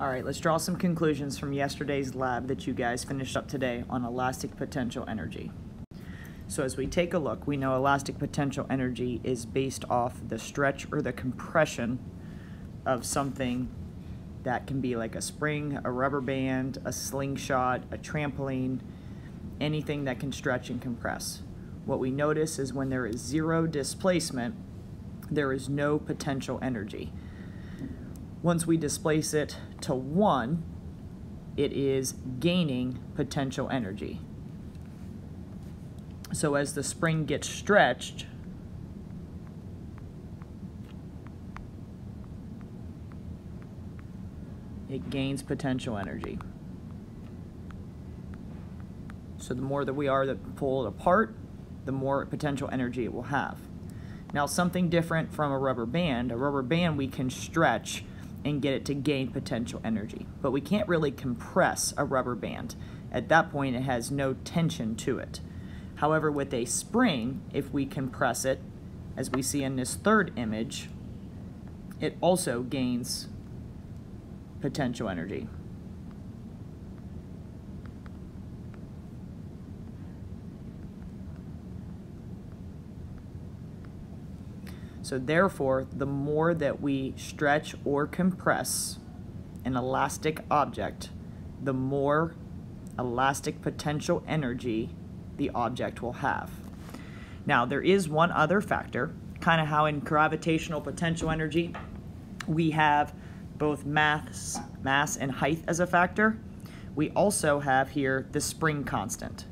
All right, let's draw some conclusions from yesterday's lab that you guys finished up today on elastic potential energy. So as we take a look, we know elastic potential energy is based off the stretch or the compression of something that can be like a spring, a rubber band, a slingshot, a trampoline, anything that can stretch and compress. What we notice is when there is zero displacement, there is no potential energy. Once we displace it to 1, it is gaining potential energy. So as the spring gets stretched, it gains potential energy. So the more that we are that pull it apart, the more potential energy it will have. Now something different from a rubber band, a rubber band we can stretch and get it to gain potential energy, but we can't really compress a rubber band. At that point it has no tension to it. However, with a spring, if we compress it, as we see in this third image, it also gains potential energy. So therefore, the more that we stretch or compress an elastic object, the more elastic potential energy the object will have. Now, there is one other factor, kind of how in gravitational potential energy, we have both mass, mass and height as a factor. We also have here the spring constant.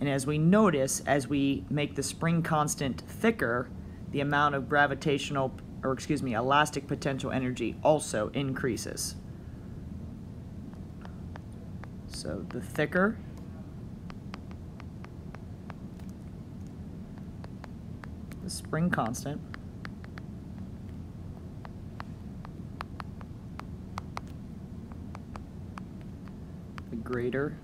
And as we notice, as we make the spring constant thicker, the amount of gravitational, or excuse me, elastic potential energy also increases. So the thicker the spring constant, the greater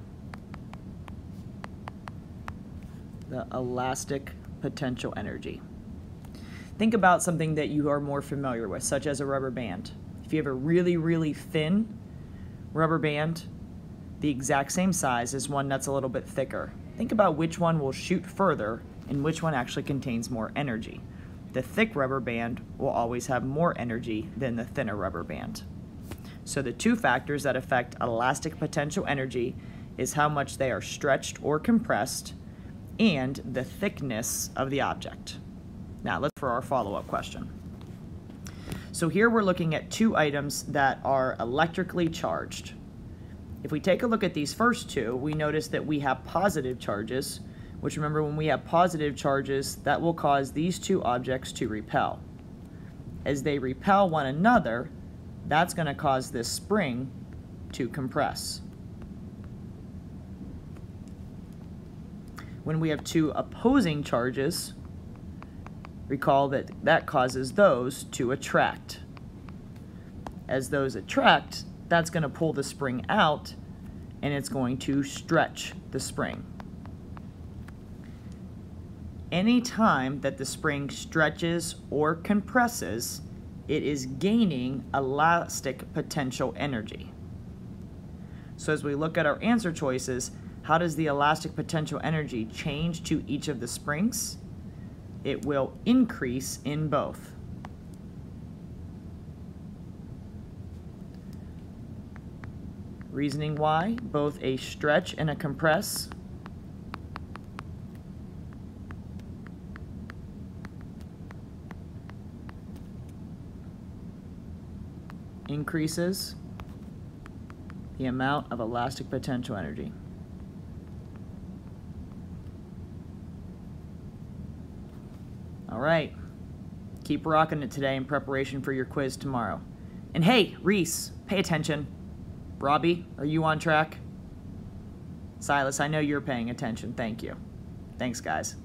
the elastic potential energy. Think about something that you are more familiar with, such as a rubber band. If you have a really, really thin rubber band, the exact same size as one that's a little bit thicker, think about which one will shoot further and which one actually contains more energy. The thick rubber band will always have more energy than the thinner rubber band. So the two factors that affect elastic potential energy is how much they are stretched or compressed and the thickness of the object. Now let's for our follow-up question. So here we're looking at two items that are electrically charged. If we take a look at these first two, we notice that we have positive charges, which remember when we have positive charges, that will cause these two objects to repel. As they repel one another, that's going to cause this spring to compress. When we have two opposing charges, Recall that that causes those to attract. As those attract, that's going to pull the spring out and it's going to stretch the spring. Anytime that the spring stretches or compresses, it is gaining elastic potential energy. So as we look at our answer choices, how does the elastic potential energy change to each of the springs? It will increase in both. Reasoning why, both a stretch and a compress increases the amount of elastic potential energy. All right. Keep rocking it today in preparation for your quiz tomorrow. And hey, Reese, pay attention. Robbie, are you on track? Silas, I know you're paying attention. Thank you. Thanks, guys.